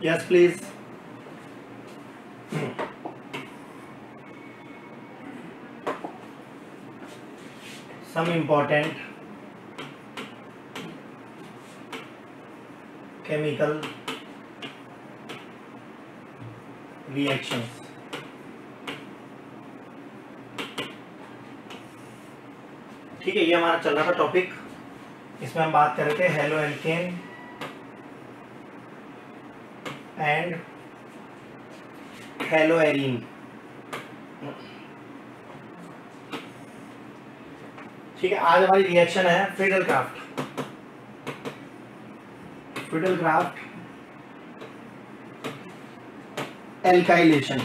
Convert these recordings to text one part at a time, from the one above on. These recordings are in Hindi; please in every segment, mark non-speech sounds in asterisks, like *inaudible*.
yes please some important chemical reactions ठीक है ये हमारा चल रहा था टॉपिक इसमें हम बात कर रहे थे haloalkane and haloarene ठीक है, आज हमारी रिएक्शन है Friedel Crafts Friedel Crafts alkylation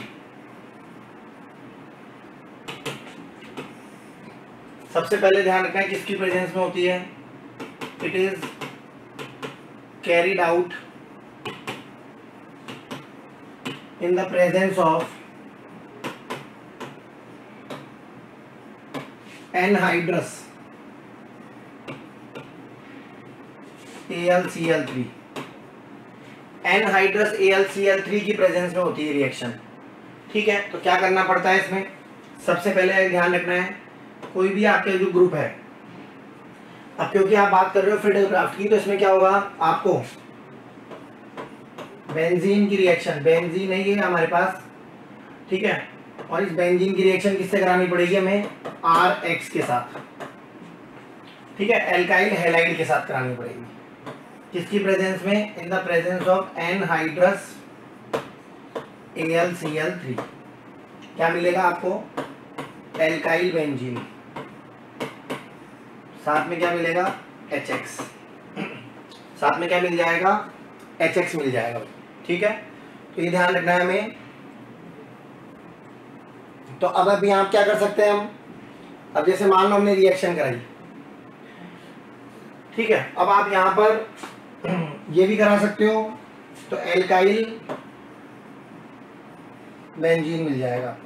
सबसे पहले ध्यान रखना है किसकी प्रेजेंस में होती है? It is carried out in the presence of anhydrous. AlCl3 anhydrous AlCl3 की प्रेजेंस में होती है रिएक्शन ठीक है? तो क्या करना पड़ता है इसमें? सबसे पहले ध्यान रखना है, कोई भी आपके जो ग्रुप है, अब क्योंकि आप बात कर रहे हो फिडल की तो इसमें क्या होगा? आपको बेंजीन की रिएक्शन बेंजीन है ये हमारे पास, ठीक है? और इस बेंजीन की रिएक्शन किससे करानी पड़ेगी हमें? आर एक्स के साथ। ठीक है? एल्काइल हेलाइड के साथ करानी पड़ेगी। किसकी प्रेजेंस में? In the presence of anhydrous L C L three क्या मिलेगा आपको? एल्काइल बेंजीन साथ में क्या मिलेगा? एच एक्स साथ में क्या मिल जाएगा? एच एक्स मिल जाएगा। ठीक है? तो ये ध्यान रखना है हमें। तो अब अभी आप क्या कर सकते हैं हम? अब जैसे मान लो हमने रिएक्शन कराई। ठीक है? अब आप यहाँ पर *clears throat* ये भी करा सकते हो। तो एल्काइल बेंजीन मिल जाएगा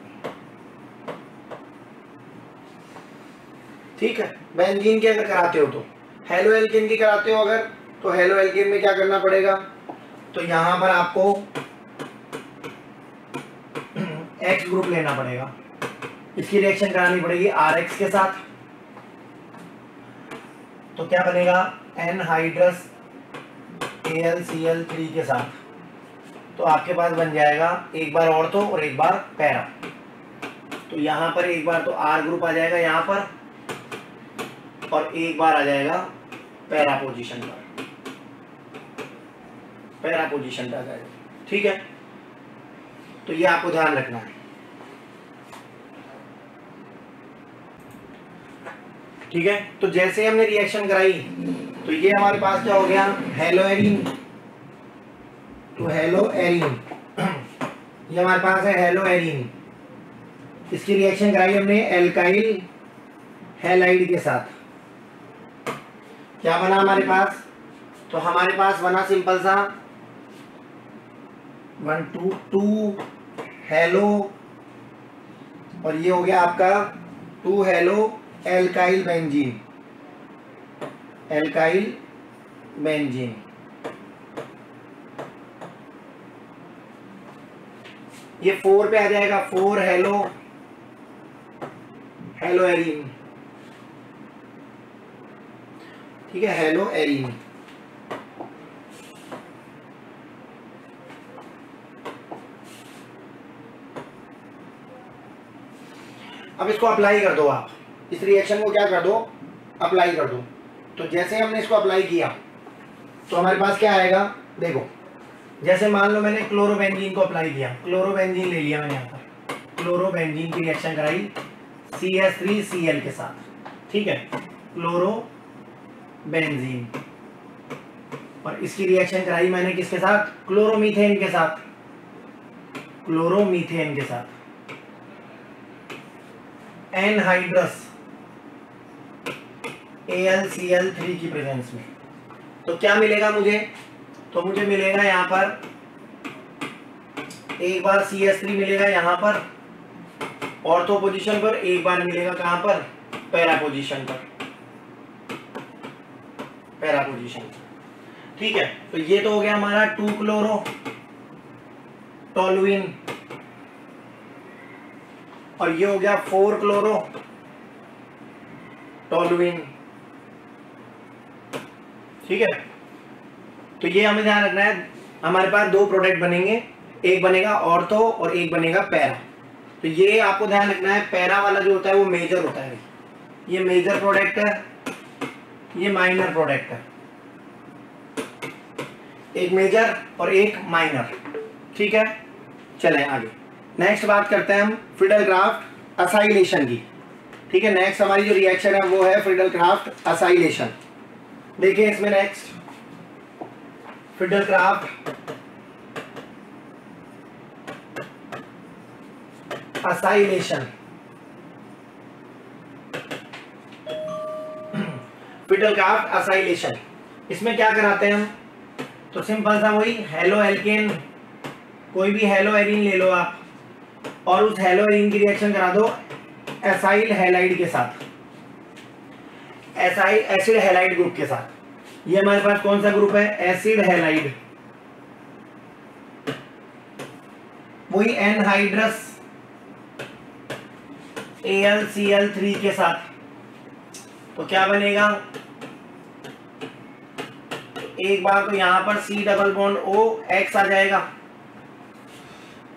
ठीक है? बेंजीन की अगर कराते हो तो। हेलो एल्किन की कराते हो अगर तो हेलो एल्किन में क्या करना पड़ेगा? तो यहाँ पर आपको एक्स ग्रुप लेना पड़ेगा। इसकी रिएक्शन करानी पड़ेगी आर एक्स के साथ। तो क्या बनेगा? Anhydrous L C L three के साथ। तो आपके पास बन जाएगा एक बार और तो और एक बार पैरा। तो यहाँ पर एक बार तो आर ग्रुप आ जाएगा यहाँ पर और एक बार आ जाएगा पैरा पोजीशन पर। पैरा पोजीशन पे आ जाएगा ठीक है? तो ये आपको ध्यान रखना है। ठीक है? तो जैसे हमने रिएक्शन कराई तो ये हमारे पास क्या हो गया? हेलो एरिन तो हेलो एरिन *clears throat* ये हमारे पास है हेलो एरिन इसकी रिएक्शन कराई हमने एल्काइल हेलाइड के साथ। क्या बना हमारे पास? तो हमारे पास बना सिंपल सा वन टू टू हेलो और ये हो गया आपका two halo alkyl benzene alkyl benzene ये फोर पे आ जाएगा फोर हेलो हेलो एरिन ठीक है हेलो एरिन अब इसको अप्लाई कर दो आप। इस रिएक्शन को क्या कर दो? अप्लाई कर दो। तो जैसे हमने इसको अप्लाई किया तो हमारे पास क्या आएगा? देखो, जैसे मान लो मैंने क्लोरोबेंजीन को अप्लाई किया। क्लोरोबेंजीन ले लिया मैंने यहाँ पर। क्लोरोबेंजीन की रिएक्शन कराई C S three C L के साथ। ठीक है? क्लोरोबेंजीन और इसकी रिएक्शन कराई मैंने किसके साथ? क्लोरोमीथेन के साथ। क्लोरोमीथेन के साथ। एनहाइड्रस थ्री की प्रेजेंस में। तो क्या मिलेगा मुझे? तो मुझे मिलेगा यहाँ पर, एक बार सी एस थ्री मिलेगा यहाँ पर ऑर्थो पोजीशन पर एक बार मिलेगा कहाँ पर? पैरा पोजीशन पर। पैरा पोजीशन ठीक है तो ये तो हो गया हमारा टू क्लोरो टोलुइन और ये हो गया फोर क्लोरो। टोलुइन। ठीक है? तो ये हमें ध्यान रखना है, हमारे पास दो प्रोडक्ट बनेंगे, एक बनेगा ऑर्थो और एक बनेगा पैरा। तो ये आपको ध्यान रखना है, पैरा वाला जो होता है वो मेजर होता है। ये मेजर प्रोडक्ट है, ये माइनर प्रोडक्ट है। एक मेजर और एक माइनर। ठीक है? चले आगे। नेक्स्ट बात करते हैं हम फिडल क्राफ्ट असाइलेशन की। ठीक है नेक्स्ट हमारी जो रिएक्शन है वो है फिडल क्राफ्ट असाइलेशन देखिए इसमें next Friedel Crafts acylation Friedel Crafts acylation इसमें क्या कराते हैं हम? तो सिंपल सा वही हेलो एल्केन कोई भी हेलो एरिन ले लो आप। और उस हेलो एरिन की रिएक्शन करा दो एसाइल हेलाइड के साथ। एसाइल एसिड हेलाइड ग्रुप के साथ। ये हमारे पास कौन सा ग्रुप है? एसिड हेलाइड वही anhydrous L C L three के साथ। तो क्या बनेगा? एक बार तो यहाँ पर C double bond O X आ जाएगा।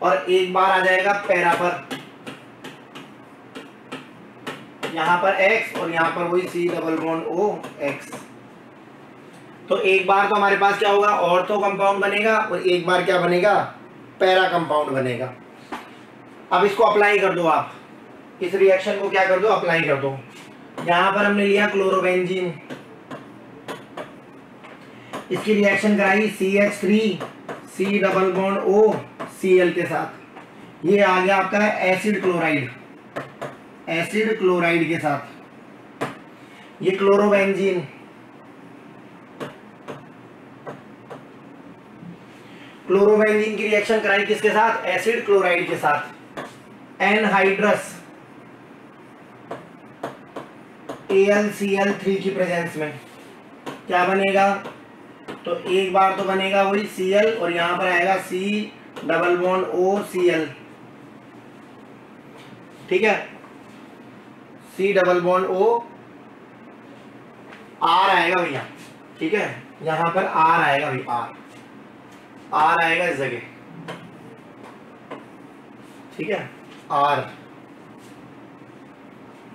और एक बार आ जाएगा पैरा पर। यहाँ पर x और यहाँ पर वही C double bond O X तो एक बार तो हमारे पास क्या होगा? ऑर्थो कंपाउंड बनेगा और एक बार क्या बनेगा? पैरा कंपाउंड बनेगा। अब इसको अप्लाई कर दो आप। इस रिएक्शन को क्या कर दो? अप्लाई कर दो। यहाँ पर हमने लिया क्लोरोबेंजीन इसकी रिएक्शन कराई C H three C double bond O L के साथ। ये आ गया आपका एसिड क्लोराइड एसिड क्लोराइड के साथ। ये क्लोरोबेंजीन क्लोरोबेंजीन की रिएक्शन कराई किसके साथ? एसिड क्लोराइड के साथ। एनहाइड्रस थ्री की प्रेजेंस में। क्या बनेगा? तो एक बार तो बनेगा वही एल और यहाँ पर आएगा C double bond O C L. ठीक है? C double bond O R आएगा भैया। ठीक है? यहाँ पर आर आएगा भाई आर। आर आएगा इस जगह। ठीक है? आर।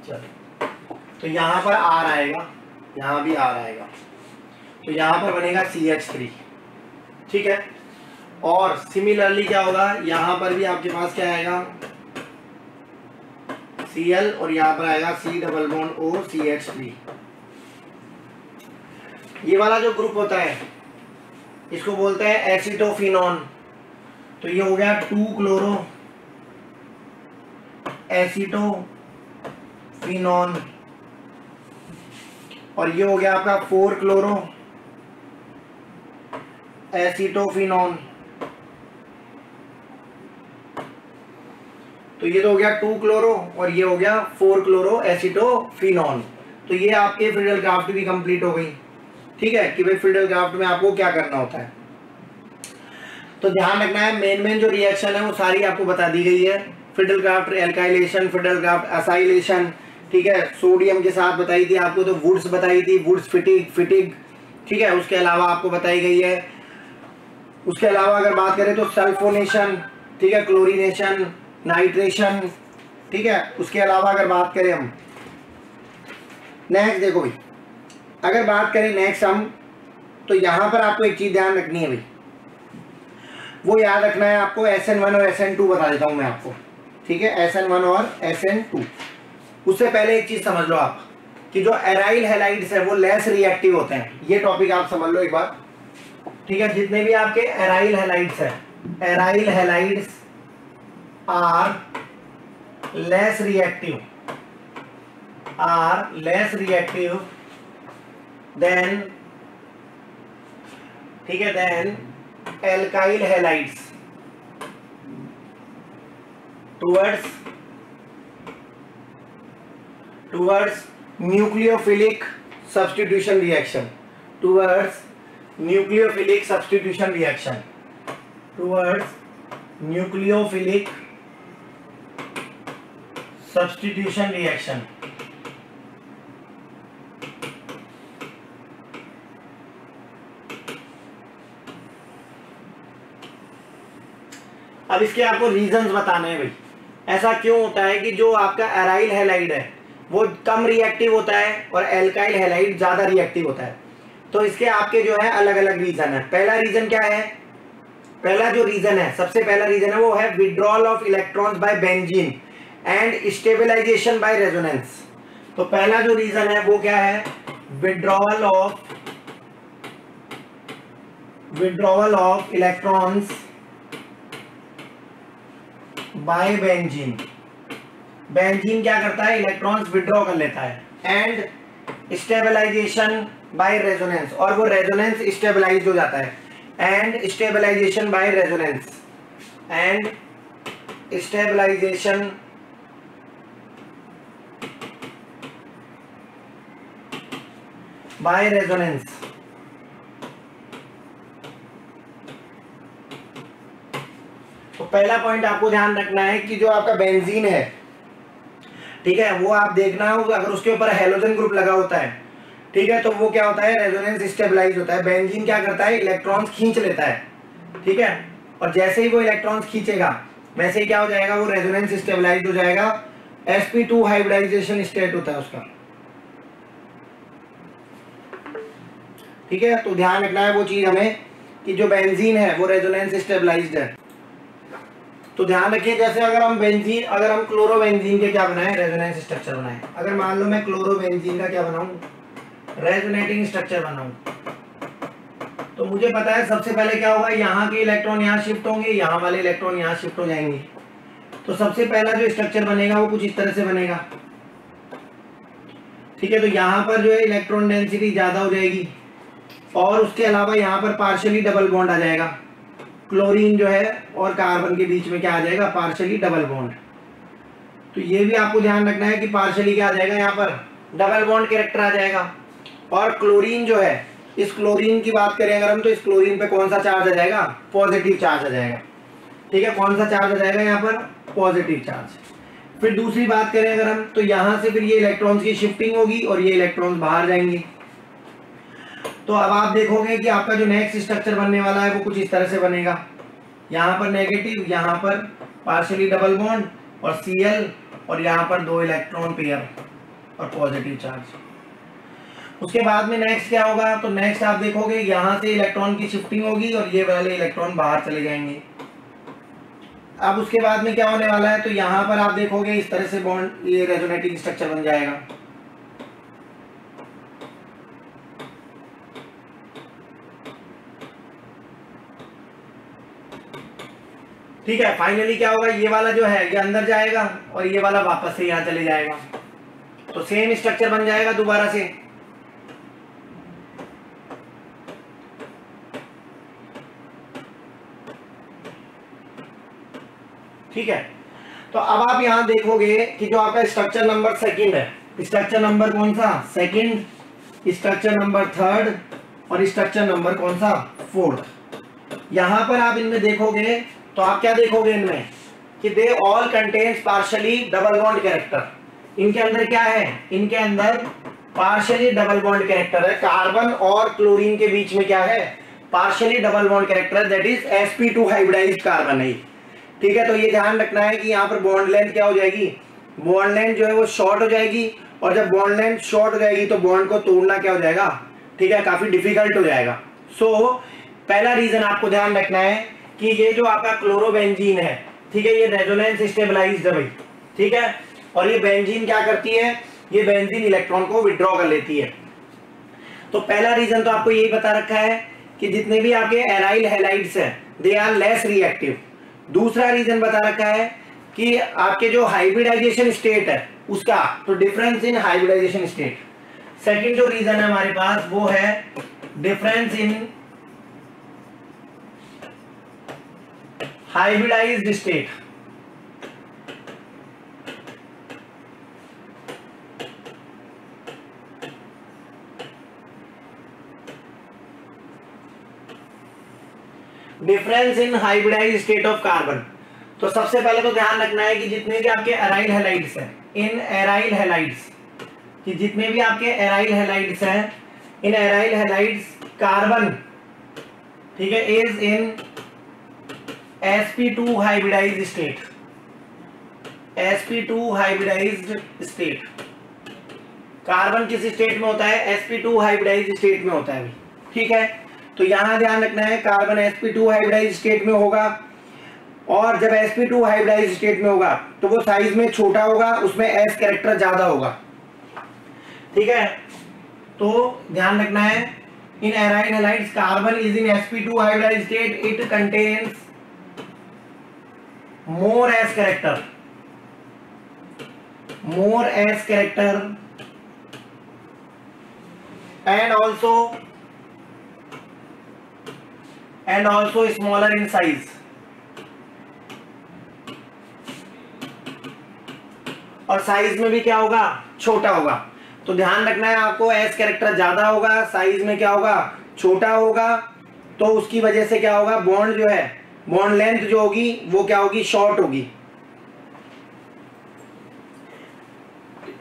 चलो। तो यहाँ पर आर आएगा। यहाँ भी आर आएगा। तो यहाँ पर बनेगा सी एच थ्री ठीक है? और सिमिलरली क्या होगा? यहाँ पर भी आपके पास क्या आएगा? एल और यहाँ पर आएगा C double bond O C H three ये वाला जो ग्रुप होता है, इसको बोलते हैं एसिटोफिनॉन तो ये हो गया टू क्लोरो एसिटोफिनॉन और ये हो गया आपका फोर क्लोरो एसिटोफिनॉन तो ये तो हो गया टू क्लोरो और ये हो गया फोर क्लोरो एसिटोफिनॉन। तो ये आपके फिडल ग्राफ्ट भी कंप्लीट हो गई। ठीक है कि भाई फिडल ग्राफ्ट में आपको क्या करना होता है? तो ध्यान रखना है मेन मेन जो रिएक्शन है वो सारी आपको बता दी गई है। Friedel Crafts alkylation Friedel Crafts acylation ठीक है? सोडियम के साथ बताई थी आपको तो वुड्स बताई थी वुड्स फिटिक फिटिक ठीक है? उसके अलावा आपको बताई गई है। उसके अलावा अगर बात करें तो सल्फोनेशन ठीक है? क्लोरिनेशन नाइट्रेशन, ठीक है? उसके अलावा अगर बात करें हम नेक्स्ट देखो भाई। अगर बात करें नेक्स्ट हम तो यहाँ पर आपको एक चीज़ ध्यान रखनी है भाई। वो याद रखना है आपको एस एन वन और एस एन टू बता देता हूँ मैं आपको, ठीक है? एस एन वन और एस एन टू उससे पहले एक चीज़ समझ लो आप, कि जो एराइल हेलाइड्स है, वो लेस रिएक्टिव होते हैं। ये टॉपिक आप समझ लो एक बार, ठीक है? जितने भी आपके एराइल हेलाइड्स है aryl halides are less reactive are less reactive than ठीक है than alkyl halides towards towards nucleophilic substitution reaction towards nucleophilic substitution reaction. Towards nucleophilic substitution reaction अब इसके आपको रीजंस बताने हैं भाई। ऐसा क्यों होता है कि जो आपका एराइल हेलाइड है, वो कम रिएक्टिव होता है और एल्काइल हेलाइड ज़्यादा रिएक्टिव होता है। तो इसके आपके जो है अलग अलग रीजन है। पहला रीजन क्या है? पहला जो रीजन है, सबसे पहला रीजन है वो है withdrawal of electrons by benzene and stabilization by resonance तो पहला जो रीजन है, वो क्या है? Withdrawal of withdrawal of electrons by benzene benzene क्या करता है? इलेक्ट्रॉन्स विड्रॉ कर लेता है. एंड स्टेबलाइजेशन बाय रेजोनेंस और वो रेजोनेंस स्टेबलाइज हो जाता है. And stabilization by resonance and stabilization by resonance तो पहला पॉइंट आपको ध्यान रखना है कि जो आपका बेंजीन है, ठीक है, वो आप देखना हो, अगर उसके ऊपर हेलोजन ग्रुप लगा होता है, ठीक है तो वो क्या होता है? रेजोनेंस स्टेबलाइज होता है। बेंजीन क्या करता है? इलेक्ट्रॉन्स खींच लेता है, ठीक है? और जैसे ही वो इलेक्ट्रॉन्स खींचेगा, वैसे ही क्या हो जाएगा? वो रेजोनेंस स्टेबलाइज हो जाएगा। Sp2 हाइब्रिडाइजेशन स्टेट होता है उसका। ठीक है? तो ध्यान रखना है वो चीज़ हमें कि जो बेंजीन है, वो रेजोनेंस स्टेबलाइज्ड है। तो ध्यान रखिए, जैसे अगर हम बेंजीन अगर हम क्लोरोबेंजीन के क्या बनाए? रेजोनेंस स्ट्रक्चर बनाए। अगर मान लो मैं क्लोरोबेंजीन का क्या बनाऊँ? रेजोनेटिंग स्ट्रक्चर बनाऊँ। तो मुझे पता है सबसे पहले क्या होगा? यहाँ के इलेक्ट्रॉन यहाँ शिफ्ट होंगे, यहाँ वाले इलेक्ट्रॉन यहाँ शिफ्ट हो जाएँगे। तो सबसे पहला जो स्ट्रक्चर बनेगा, वो कुछ इस तरह से बनेगा। ठीक है? तो यहाँ पर जो है इलेक्ट्रॉन डेंसिटी ज़्यादा हो जाएगी। और उसके अलावा यहाँ पर पार्शली डबल बॉन्ड आ जाएगा। क्लोरीन जो है और कार्बन के बीच में क्या आ जाएगा? पार्शली डबल बॉन्ड तो ये भी आपको ध्यान रखना है कि पार्शली क्या आ जाएगा यहाँ पर? डबल बॉन्ड कैरेक्टर आ जाएगा। और क्लोरीन जो है, इस क्लोरीन की बात करें अगर हम तो इस क्लोरीन पे कौन सा चार्ज आ जाएगा? पॉजिटिव चार्ज आ जाएगा। ठीक है? कौन सा चार्ज आ जाएगा यहाँ पर? पॉजिटिव चार्ज फिर दूसरी बात करें अगर हम तो यहाँ से फिर ये इलेक्ट्रॉन्स की शिफ्टिंग होगी और ये इलेक्ट्रॉन्स बाहर जाएँगे। तो अब आप देखोगे कि आपका जो नेक्स्ट स्ट्रक्चर बनने वाला है, वो कुछ इस तरह से बनेगा। यहाँ पर नेगेटिव यहाँ पर पार्शली डबल बॉन्ड और Cl और यहाँ पर दो इलेक्ट्रॉन पेयर और पॉजिटिव चार्ज उसके बाद में नेक्स्ट क्या होगा? तो नेक्स्ट आप देखोगे यहाँ से इलेक्ट्रॉन की शिफ्टिंग होगी और ये वाले इलेक्ट्रॉन बाहर चले जाएँगे। अब उसके बाद में क्या होने वाला है? तो यहाँ पर आप देखोगे इस तरह से बॉन्ड ये रेजोनेटिंग स्ट्रक्चर बन जाएगा। ठीक है फाइनली क्या होगा? ये वाला जो है, ये अंदर जाएगा और ये वाला वापस से यहाँ चले जाएगा। तो सेम स्ट्रक्चर बन जाएगा दोबारा से। ठीक है? तो अब आप यहाँ देखोगे कि जो आपका स्ट्रक्चर नंबर सेकंड है। स्ट्रक्चर नंबर कौन सा? सेकंड स्ट्रक्चर नंबर थर्ड और स्ट्रक्चर नंबर कौन सा? फोर्थ यहाँ पर आप इनमें देखोगे तो आप क्या देखोगे इनमें? कि they all contains partially double bond character इनके अंदर क्या है? इनके अंदर पार्शली डबल बॉन्ड कैरेक्टर है। कार्बन और क्लोरीन के बीच में क्या है? Partially double bond character that is sp2 hybridized carbon है ठीक है तो ये ध्यान रखना है कि यहाँ पर बॉन्ड लेंथ क्या हो जाएगी? बॉन्ड लेंथ जो है वो शॉर्ट हो जाएगी और जब बॉन्ड लेंथ शॉर्ट हो जाएगी तो बॉन्ड को तोड़ना क्या हो जाएगा? ठीक है काफ़ी डिफ़िकल्ट हो जाएगा। सो so, पहला रीजन आपको ध्यान रखना है कि ये जो आपका क्लोरोबेंजीन है, ठीक है, ये रेजोनेंस स्टेबलाइज्ड है भाई, ठीक है? और ये बेंजीन क्या करती है? ये बेंजीन इलेक्ट्रॉन को विड्रॉ कर लेती है। तो पहला रीजन तो आपको यही बता रखा है कि जितने भी आपके एराइल हेलाइड्स हैं दे आर लेस रिएक्टिव दूसरा रीजन बता रखा है कि आपके जो हाइब्रिडाइजेशन स्टेट है, उसका तो difference in hybridization state second जो रीजन है हमारे पास, वो है difference in hybridized state difference in hybridize state of carbon तो सबसे पहले तो ध्यान रखना है कि जितने भी आपके एराइल हेलाइड्स हैं, इन एराइल हेलाइड्स कि जितने भी आपके एराइल हेलाइड्स हैं, इन एराइल हेलाइड्स कार्बन ठीक है is in sp2 hybridized state sp2 hybridized state carbon किस स्टेट में होता है? Sp2 हाइब्रिडाइज्ड स्टेट में होता है। ठीक है? तो यहाँ ध्यान रखना है कार्बन sp2 हाइब्रिडाइज्ड स्टेट में होगा और जब sp2 हाइब्रिडाइज्ड स्टेट में होगा तो वो साइज़ में छोटा होगा, उसमें s कैरेक्टर ज़्यादा होगा। ठीक है? तो ध्यान रखना है in aryl halides carbon is in sp2 hybridized state it contains more s character more s character and also and also smaller in size. और साइज़ में भी क्या होगा? छोटा होगा। तो ध्यान रखना है आपको एस कैरेक्टर ज़्यादा होगा साइज़ में क्या होगा? छोटा होगा तो उसकी वजह से क्या होगा? बॉन्ड जो है बॉन्ड लेंथ जो होगी, वो क्या होगी? शॉर्ट होगी।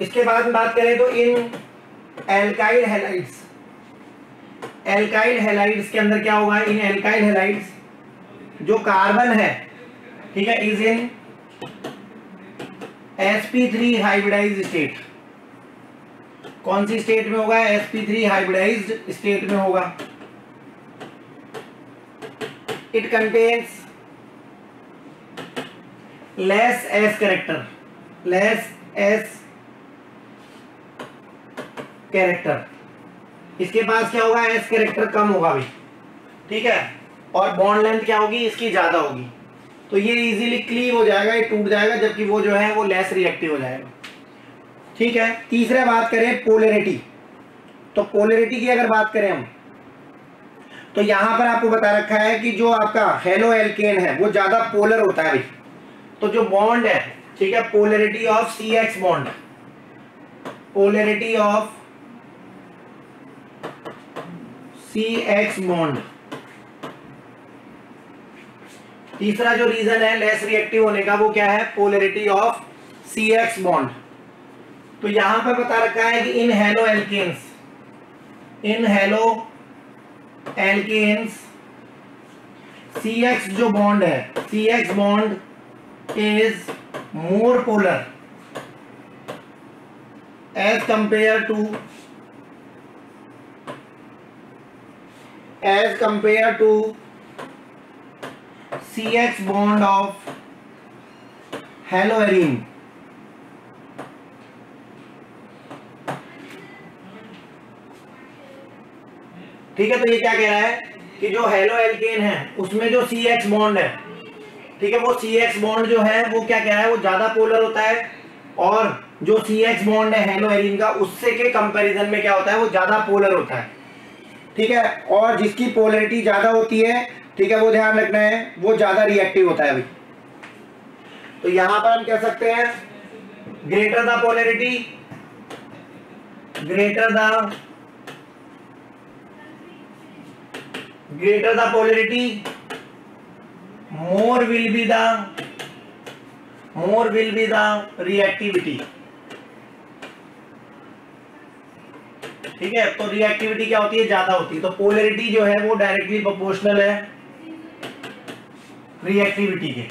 इसके बाद में बात करें तो इन एल्काइल हेलाइड्स एल्काइल हेलाइड्स के अंदर क्या होगा? इन एल्काइल हेलाइड्स जो कार्बन है, ठीक है is in sp3 hybridise state कौन सी स्टेट में होगा? sp3 हाइब्रिडाइज्ड स्टेट में होगा। It contains less s character. Less s character इसके पास क्या होगा? एस कैरेक्टर कम होगा भी। ठीक है? और बॉन्ड लेंथ क्या होगी? इसकी ज़्यादा होगी। तो ये इजीली क्लीव हो जाएगा, ये टूट जाएगा, जबकि वो जो है, वो लेस रिएक्टिव हो जाएगा। ठीक है? तीसरा बात करें पोलरिटी तो पोलरिटी की अगर बात करें हम तो यहाँ पर आपको बता रखा है कि जो आपका हेलो एल्केन है, वो ज़्यादा पोलर होता है तो जो बॉन्ड है, ठीक है polarity of C X bond polarity of C X bond तीसरा जो रीजन है लेस रिएक्टिव होने का, वो क्या है? Polarity of C X bond तो यहाँ पर बता रखा है कि in haloalkanes, in haloalkanes C X जो बॉन्ड है C X bond is more polar as compared to as compared to C X bond of haloarene ठीक है तो ये क्या कह रहा है कि जो हेलो एल्केन है, उसमें जो सी एक्स बॉन्ड है, ठीक है, वो सी एक्स बॉन्ड जो है, वो क्या कह रहा है, वो ज़्यादा पोलर होता है और जो सी एक्स बॉन्ड है हेलो एरिन का, उससे के कंपैरिजन में क्या होता है, वो ज़्यादा पोलर होता है, ठीक है, और जिसकी पोलरिटी ज़्यादा होती है, ठीक है, वो ध्यान रखना है, वो ज़्यादा रिएक्टिव होता है अभी। तो यहाँ पर हम कह सकते हैं greater the polarity greater the greater the polarity, more will be the, more will be the reactivity. ठीक है? तो रिएक्टिविटी क्या होती है? ज़्यादा होती है। तो पोलरिटी जो है, वो डायरेक्टली प्रोपोर्शनल है रिएक्टिविटी के।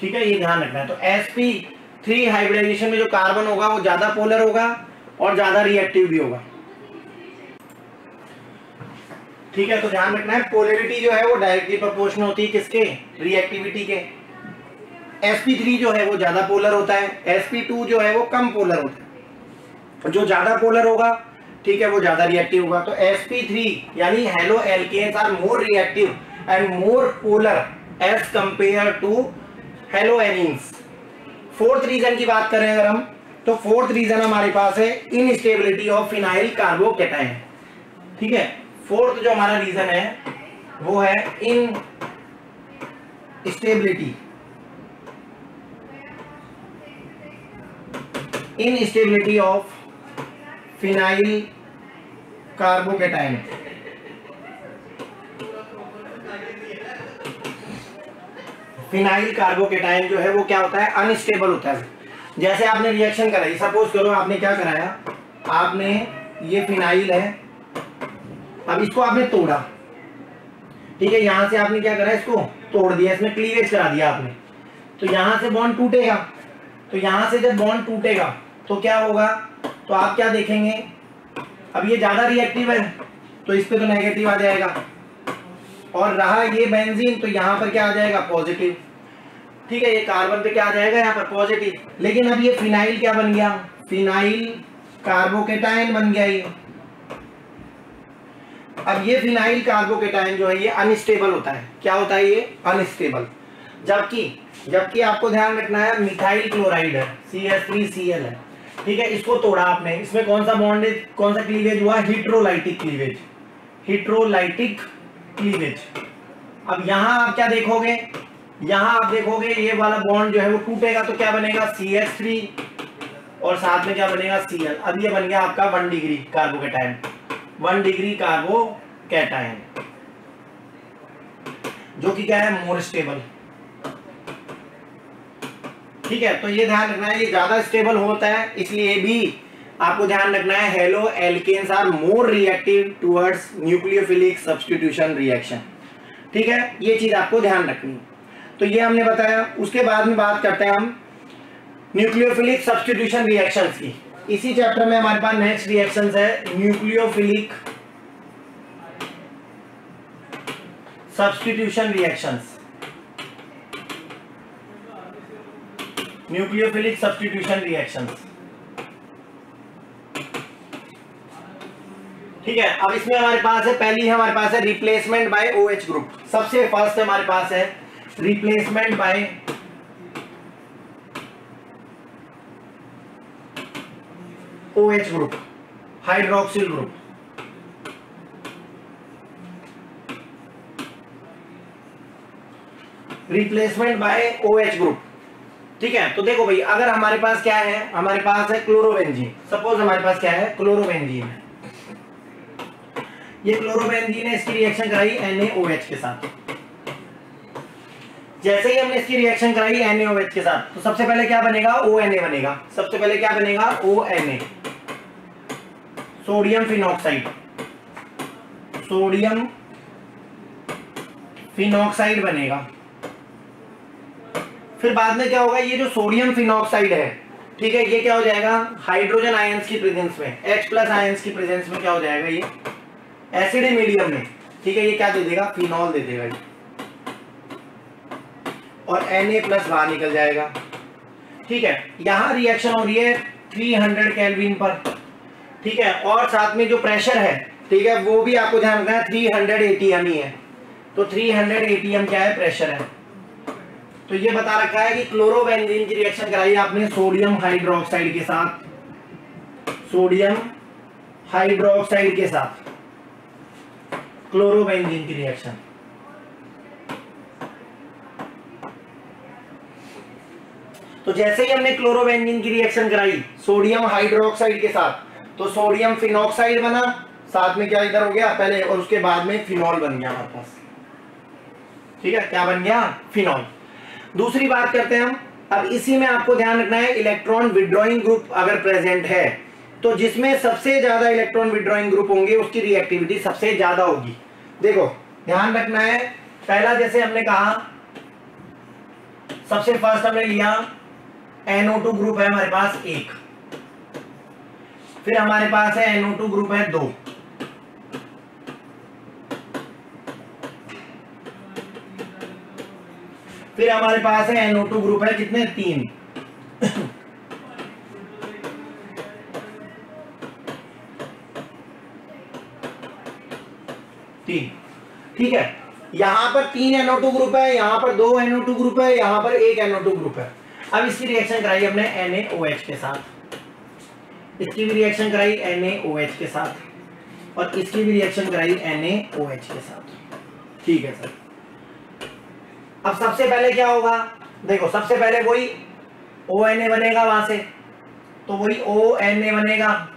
ठीक है? ये ध्यान रखना है। तो sp3 हाइब्रिडाइजेशन में जो कार्बन होगा, वो ज़्यादा पोलर होगा और ज़्यादा रिएक्टिव भी होगा। ठीक है तो ध्यान रखना है, पोलरिटी जो है वो डायरेक्टली प्रोपोर्शनल होती है किसके? रिएक्टिविटी के। Sp3 जो है वो ज़्यादा पोलर होता है sp2 जो है वो कम पोलर होता है। जो ज़्यादा पोलर होगा, ठीक है, वो ज़्यादा रिएक्टिव होगा। तो sp3 यानी haloalkanes are more reactive and more polar as compared to haloarenes fourth reason की बात करें अगर हम तो फोर्थ रीजन हमारे पास है इनस्टेबिलिटी ऑफ़ फिनाइल कार्बोकेटाइन ठीक है? फोर्थ जो हमारा रीजन है, वो है instability. Instability of phenyl carbocation. Phenyl carbocation जो है, वो क्या होता है? अनस्टेबल होता है। जैसे आपने रिएक्शन कराई, सपोज़ करो आपने क्या कराया? आपने ये फिनाइल है अब इसको आपने तोड़ा। ठीक है, यहाँ से आपने क्या करा, इसको तोड़ दिया, इसमें क्लीवेज करा दिया आपने। तो यहाँ से बॉन्ड टूटेगा। तो यहाँ से जब बॉन्ड टूटेगा तो क्या होगा? तो आप क्या देखेंगे? अब ये ज़्यादा रिएक्टिव है तो इस पे तो नेगेटिव आ जाएगा। और रहा ये बेंजीन तो यहाँ पर क्या आ जाएगा? पॉजिटिव ठीक है, ये कार्बन पे क्या आ जाएगा? यहाँ पर पॉजिटिव लेकिन अब ये फिनाइल क्या बन गया? फिनाइल कार्बोकेटाइन बन गया ये। अब ये फिनाइल कार्बोकेटाइन जो है, ये अनस्टेबल होता है। क्या होता है ये? अनस्टेबल जबकि जबकि आपको ध्यान रखना है मिथाइल क्लोराइड है C S three C L है। ठीक है? इसको तोड़ा आपने। इसमें कौन सा बॉन्ड कौन सा क्लीवेज हुआ? हिट्रोलाइटिक क्लीवेज हिट्रोलाइटिक क्लीवेज अब यहाँ आप क्या देखोगे? यहाँ आप देखोगे, ये वाला बॉन्ड जो है, वो टूटेगा तो क्या बनेगा? सी एस थ्री और साथ में क्या बनेगा? सी एल अब ये बन गया आपका one degree carbocation one degree carbocation जो कि क्या है मोर स्टेबल ठीक है तो ये ध्यान रखना है, ये ज़्यादा स्टेबल होता है, इसलिए भी आपको ध्यान रखना है haloalkanes are more reactive towards nucleophilic substitution reaction ठीक है, ये चीज़ आपको ध्यान रखनी तो ये हमने बताया, उसके बाद में बात करते हैं हम न्यूक्लियोफिलिक सब्सटीट्यूशन रिएक्शंस की। इसी चैप्टर में हमारे पास नेक्स्ट रिएक्शंस है nucleophilic substitution reactions nucleophilic substitution reactions ठीक है, अब इसमें हमारे पास है, पहली हमारे पास है रिप्लेसमेंट बाय ओएच ग्रुप सबसे फ़र्स्ट हमारे पास है replacement by OH group hydroxyl group replacement by OH group ठीक है? तो देखो भाई, अगर हमारे पास क्या है? हमारे पास है क्लोरोबेंजीन सपोज़ हमारे पास क्या है? क्लोरोबेंजीन है। ये क्लोरोबेंजीन है इसकी रिएक्शन कराई NaOH के साथ। जैसे ही हमने इसकी रिएक्शन कराई NaOH के साथ तो सबसे पहले क्या बनेगा? ONA बनेगा। सबसे पहले क्या बनेगा? ONA sodium phenoxide. Sodium phenoxide बनेगा। फिर बाद में क्या होगा, ये जो सोडियम फिनॉक्साइड है, ठीक है, ये क्या हो जाएगा, हाइड्रोजन आयंस की प्रेजेंस में, H प्लस आयंस की प्रेजेंस में क्या हो जाएगा ये? एसिड मीडियम में, ठीक है, ये क्या दे देगा, फिनॉल दे देगा ये। और Na प्लस बाहर निकल जाएगा। ठीक है, यहाँ रिएक्शन हो रही है 300 केल्विन पर। ठीक है? और साथ में जो प्रेशर है, ठीक है, वो भी आपको ध्यान रखना है थ्री हंड्रेड एटीएम ही है। तो थ्री हंड्रेड एटीएम क्या है? प्रेशर है। तो ये बता रखा है कि क्लोरोबेंजीन की रिएक्शन कराई आपने सोडियम हाइड्रोक्साइड के साथ। सोडियम हाइड्रोक्साइड के साथ। क्लोरोबेंजीन की रिएक्शन तो जैसे ही हमने क्लोरोबेंजीन की रिएक्शन कराई सोडियम हाइड्रोक्साइड के साथ तो सोडियम फिनोक्साइड बना, साथ में क्या इधर हो गया, पहले और उसके बाद में फिनॉल बन गया हमारे पास। ठीक है, क्या बन गया? फिनॉल। दूसरी बात करते हैं हम। अब इसी में आपको ध्यान रखना है, इलेक्ट्रॉन विड्रॉइंग ग्रुप अगर प्रेजेंट है तो जिसमें सबसे ज़्यादा इलेक्ट्रॉन विड्रॉइंग ग्रुप होंगे, उसकी रिएक्टिविटी सबसे ज़्यादा होगी। देखो, ध्यान रखना है, पहला जैसे हमने कहा, सबसे फ़र्स्ट हमने लिया NO2 ग्रुप है हमारे पास एक। फिर हमारे पास है NO2 ग्रुप है दो। फिर हमारे पास है NO2 ग्रुप है कितने? तीन। तीन। ठीक है? यहाँ पर तीन NO2 ग्रुप है, यहाँ पर दो NO2 ग्रुप है, यहाँ पर एक NO2 ग्रुप है। अब इसकी रिएक्शन कराई हमने NaOH के साथ। इसकी भी रिएक्शन कराई NaOH के साथ और इसकी भी रिएक्शन कराई NaOH के साथ। ठीक है सर। अब सबसे पहले क्या होगा? देखो, सबसे पहले वही ONA बनेगा वहाँ से। तो वही ONA बनेगा।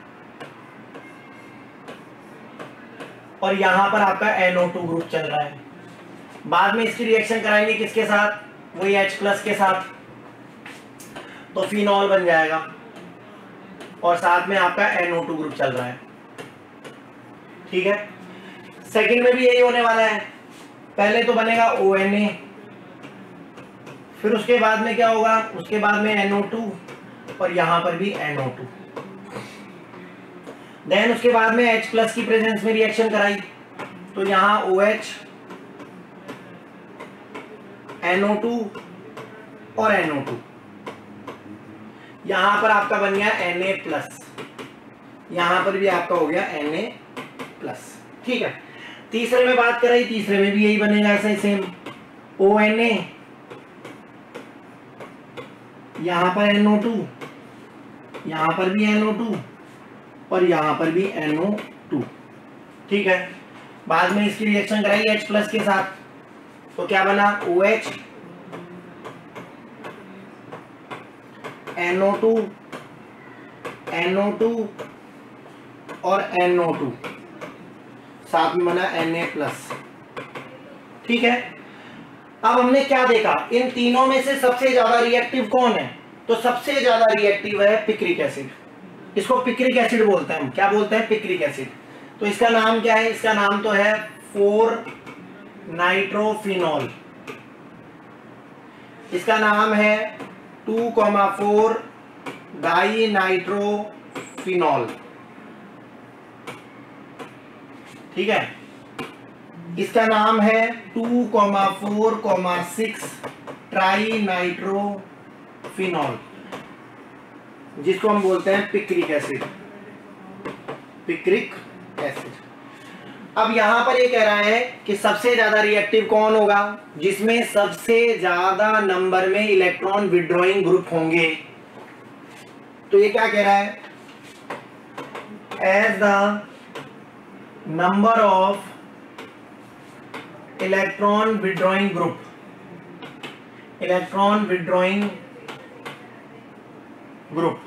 और यहाँ पर आपका NO2 ग्रुप चल रहा है। बाद में इसकी रिएक्शन कराएँगे किसके साथ? वही H प्लस के साथ। तो फिनॉल बन जाएगा। और साथ में आपका NO2 ग्रुप चल रहा है। ठीक है? सेकंड में भी यही होने वाला है। पहले तो बनेगा ONA फिर उसके बाद में क्या होगा? उसके बाद में NO2 और यहाँ पर भी NO2 देन उसके बाद में H प्लस की प्रेजेंस में रिएक्शन कराई। तो यहाँ OH NO2 और NO2 यहाँ पर आपका बन गया Na प्लस यहाँ पर भी आपका हो गया Na प्लस ठीक है? तीसरे में बात कराई तीसरे में भी यही बनेगा ऐसे सेम ओ एन ए यहाँ पर एनओ टू यहाँ पर भी एनओ टू और यहाँ पर भी एनओ टू ठीक है? बाद में इसकी रिएक्शन कराई H प्लस के साथ. तो क्या बना? ओ OH NO2 NO2 और NO2 साथ में बना Na प्लस ठीक है? अब हमने क्या देखा? इन तीनों में से सबसे ज़्यादा रिएक्टिव कौन है? तो सबसे ज़्यादा रिएक्टिव है पिक्रिक एसिड इसको पिक्रिक एसिड बोलते हैं हम। क्या बोलते हैं? पिक्रिक एसिड तो इसका नाम क्या है? इसका नाम तो है फोर नाइट्रोफिनॉल इसका नाम है two comma four die nitrophenol ठीक है? इसका नाम है two comma four comma six trinitrophenol जिसको हम बोलते हैं पिक्रिक एसिड पिक्रिक एसिड अब यहाँ पर ये कह रहा है कि सबसे ज़्यादा रिएक्टिव कौन होगा, जिसमें सबसे ज़्यादा नंबर में इलेक्ट्रॉन विड्रॉइंग ग्रुप होंगे। तो ये क्या कह रहा है? As the number of electron withdrawing group electron withdrawing group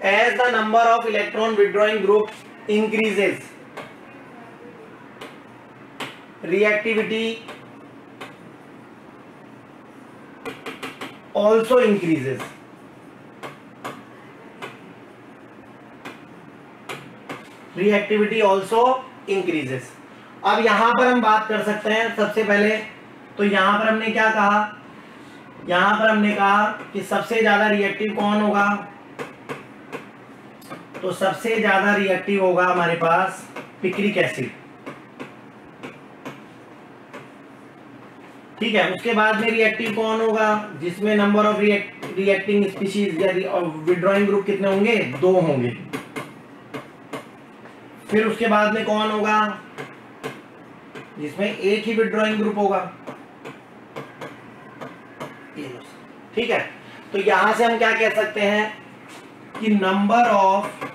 as the number of electron withdrawing group increases reactivity also increases reactivity also increases अब यहाँ पर हम बात कर सकते हैं सबसे पहले तो यहाँ पर हमने क्या कहा यहाँ पर हमने कहा कि सबसे ज़्यादा रिएक्टिव कौन होगा तो सबसे ज़्यादा रिएक्टिव होगा हमारे पास पिक्रिक एसिड ठीक है, उसके बाद में रिएक्टिव कौन होगा? जिसमें number of react reacting species या विड्रॉइंग ग्रुप कितने होंगे? दो होंगे। फिर उसके बाद में कौन होगा? जिसमें एक ही विड्रॉइंग ग्रुप होगा। ठीक है तो यहाँ से हम क्या कह सकते हैं? कि number of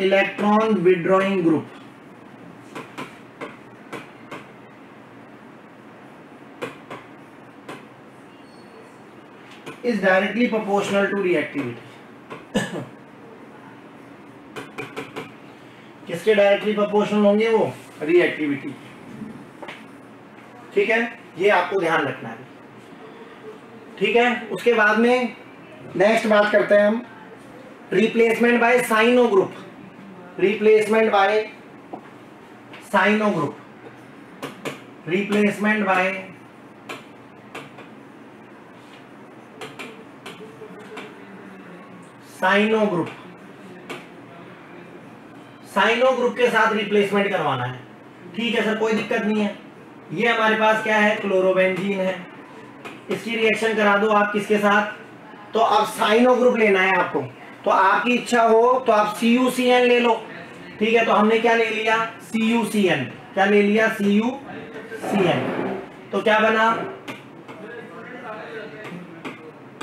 electron withdrawing group is directly proportional to reactivity किसके डायरेक्टली प्रोपोर्शनल होंगे वो? रिएक्टिविटी ठीक है? ये आपको ध्यान रखना है। ठीक है? उसके बाद में नेक्स्ट बात करते हैं हम। Replacement by cyano group replacement by cyano group replacement by cyano group cyano group के साथ रिप्लेसमेंट करवाना है। ठीक है सर, कोई दिक्कत नहीं है। ये हमारे पास क्या है? क्लोरोबेंजीन है। इसकी रिएक्शन करा दो आप किसके साथ? तो अब साइनो ग्रुप लेना है आपको। तो आपकी इच्छा हो तो आप सी यू सी एन ले लो। ठीक है तो हमने क्या ले लिया? सी यू सी एन क्या ले लिया? सी यू सी एन तो क्या बना?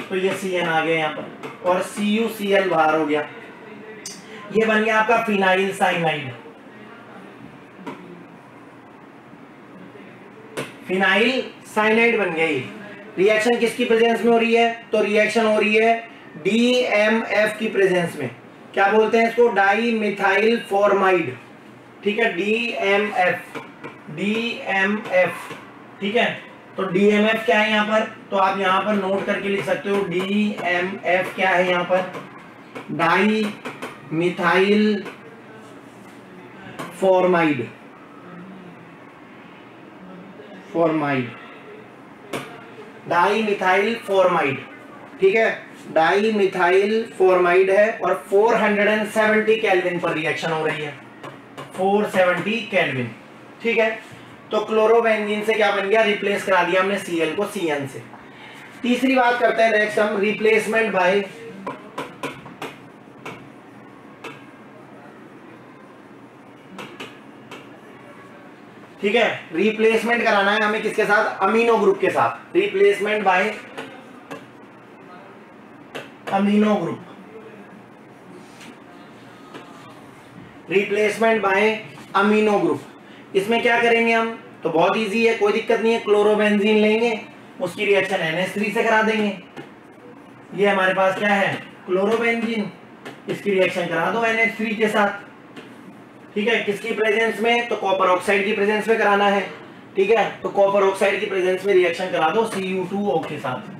तो ये सी एन आ गया यहाँ पर। और सी यू सी एल बाहर हो गया। ये बन गया आपका फिनाइल साइनाइड। फिनाइल साइनाइड बन गया ये। रिएक्शन किसकी प्रेजेंस में हो रही है? तो रिएक्शन हो रही है डीएमएफ की प्रेजेंस में। क्या बोलते हैं इसको? डाई मिथाइल फॉर्माइड ठीक है डीएमएफ डी एम एफ़ ठीक है? तो डी एम एफ़ क्या है यहाँ पर? तो आप यहाँ पर नोट करके लिख सकते हो डी एम एफ़ क्या है यहाँ पर? Di methyl formamide formamide di methyl formamide ठीक है? डाई मिथाइल फॉर्माइड है और 470 केल्विन पर रिएक्शन हो रही है। 470 केल्विन। ठीक है? तो क्लोरोबेंजीन से क्या बन गया? रिप्लेस करा दिया हमने Cl को Cn से। तीसरी बात करते हैं नेक्स्ट हम रिप्लेसमेंट बाय ठीक है? रिप्लेसमेंट कराना है हमें किसके साथ? अमीनो ग्रुप के साथ। Replacement by amino group replacement by amino group इसमें क्या करेंगे हम? तो बहुत इजी है, कोई दिक्कत नहीं है क्लोरोबेंजीन लेंगे, उसकी रिएक्शन NH3 से करा देंगे। ये हमारे पास क्या है? क्लोरोबेंजीन इसकी रिएक्शन करा दो NH3 के साथ। ठीक है, किसकी प्रेजेंस में? तो कॉपर ऑक्साइड की प्रेजेंस में कराना है। ठीक है तो कॉपर ऑक्साइड की प्रेजेंस में रिएक्शन करा दो Cu2O के साथ।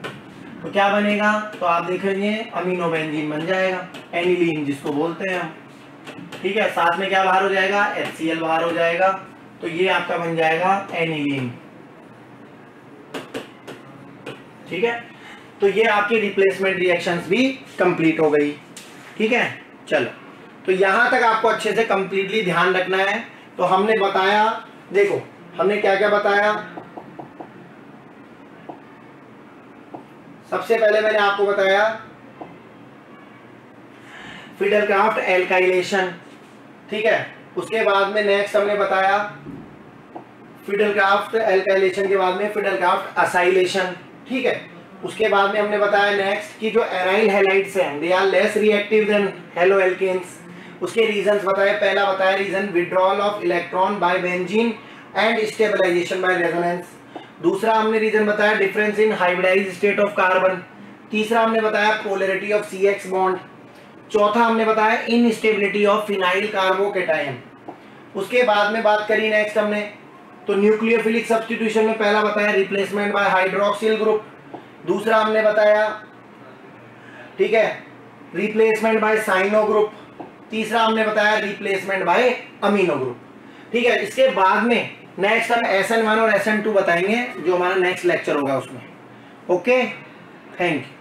तो क्या बनेगा? तो आप देखेंगे अमीनो बेंजीन बन जाएगा, एनिलीन जिसको बोलते हैं हम। ठीक है, साथ में क्या बाहर हो जाएगा? HCl बाहर हो जाएगा। तो ये आपका बन जाएगा एनिलीन। ठीक है? तो ये आपकी रिप्लेसमेंट रिएक्शंस भी कंप्लीट हो गई। ठीक है? चलो। तो यहाँ तक आपको अच्छे से कंप्लीटली ध्यान रखना है। तो हमने बताया, देखो, हमने क्या क्या बताया? सबसे पहले मैंने आपको बताया फिडल क्राफ्ट एल्काइलेशन ठीक है? उसके बाद में नेक्स्ट हमने बताया फिडल क्राफ्ट एल्काइलेशन के बाद में फिडल क्राफ्ट असाइलेशन ठीक है? उसके बाद में हमने बताया नेक्स्ट कि जो एराइल हेलाइट्स हैं they are less reactive than haloalkanes उसके रीजंस बताए, पहला बताया reason withdrawal of electron by benzene and stabilization by resonance दूसरा हमने रीजन बताया difference in hybridize state of carbon तीसरा हमने बताया polarity of C X bond चौथा हमने बताया इनस्टेबिलिटी ऑफ़ फिनाइल कार्बोकेटाइन उसके बाद में बात करी नेक्स्ट हमने तो न्यूक्लियोफिलिक सब्सटीट्यूशन में पहला बताया रिप्लेसमेंट बाय हाइड्रोक्सिल ग्रुप दूसरा हमने बताया, ठीक है रिप्लेसमेंट बाय साइनो ग्रुप तीसरा हमने बताया रिप्लेसमेंट बाय अमीनो ग्रुप ठीक है, इसके बाद में नेक्स्ट हम एस एन वन और एस एन टू बताएँगे, जो हमारा नेक्स्ट लेक्चर होगा उसमें। Okay thank you